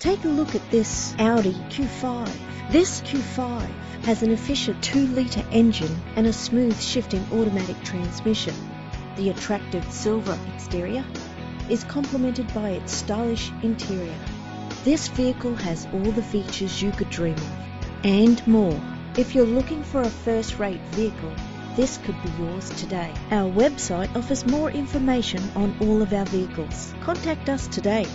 Take a look at this Audi Q5. This Q5 has an efficient 2-litre engine and a smooth shifting automatic transmission. The attractive silver exterior is complemented by its stylish interior. This vehicle has all the features you could dream of and more. If you're looking for a first-rate vehicle, this could be yours today. Our website offers more information on all of our vehicles. Contact us today